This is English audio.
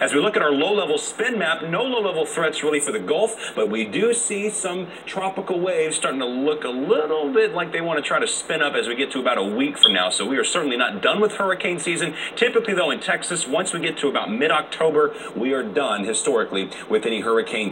As we look at our low-level spin map, no low-level threats really for the Gulf, but we do see some tropical waves starting to look a little bit like they want to try to spin up as we get to about a week from now. So we are certainly not done with hurricane season. Typically, though, in Texas, once we get to about mid-October, we are done historically with any hurricane